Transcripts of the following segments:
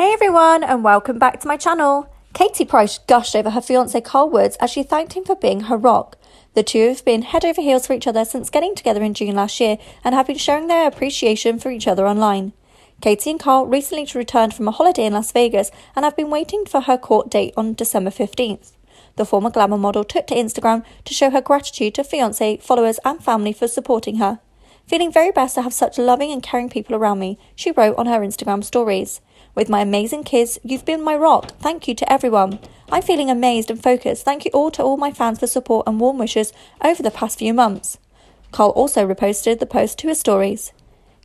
Hey everyone, and welcome back to my channel. Katie Price gushed over her fiance Carl Woods as she thanked him for being her rock. The two have been head over heels for each other since getting together in June last year and have been sharing their appreciation for each other online. Katie and Carl recently returned from a holiday in Las Vegas and have been waiting for her court date on December 15th. The former glamour model took to Instagram to show her gratitude to fiance, followers, and family for supporting her. Feeling very blessed to have such loving and caring people around me, she wrote on her Instagram stories. With my amazing kids, you've been my rock. Thank you to everyone. I'm feeling amazed and focused. Thank you all to all my fans for support and warm wishes over the past few months. Carl also reposted the post to his stories.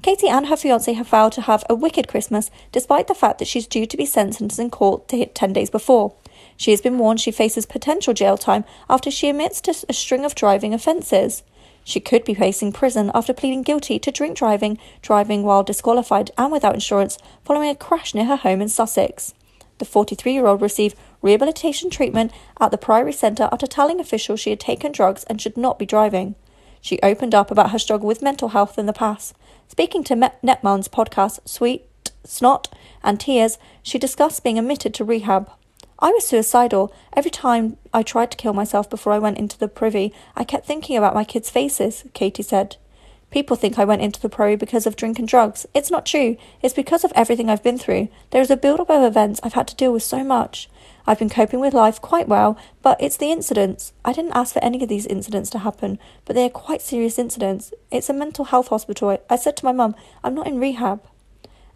Katie and her fiance have vowed to have a wicked Christmas, despite the fact that she's due to be sentenced in court to hit 10 days before. She has been warned she faces potential jail time after she admits to a string of driving offences. She could be facing prison after pleading guilty to drink driving, driving while disqualified and without insurance following a crash near her home in Sussex. The 43 year old received rehabilitation treatment at the Priory Centre after telling officials she had taken drugs and should not be driving. She opened up about her struggle with mental health in the past. Speaking to Netman's podcast, Sweet, Snot, and Tears, she discussed being admitted to rehab. I was suicidal. Every time I tried to kill myself before I went into the Priory, I kept thinking about my kids' faces, Katie said. People think I went into the Priory because of drink and drugs. It's not true. It's because of everything I've been through. There is a build up of events I've had to deal with so much. I've been coping with life quite well, but it's the incidents. I didn't ask for any of these incidents to happen, but they are quite serious incidents. It's a mental health hospital. I said to my mum, I'm not in rehab.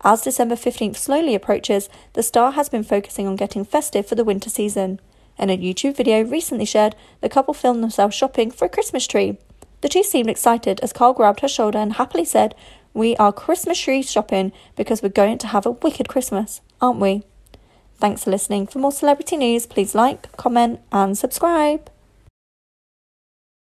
As December 15th slowly approaches, the star has been focusing on getting festive for the winter season. In a YouTube video recently shared, the couple filmed themselves shopping for a Christmas tree. The two seemed excited as Carl grabbed her shoulder and happily said, We are Christmas tree shopping because we're going to have a wicked Christmas, aren't we? Thanks for listening. For more celebrity news, please like, comment, and subscribe.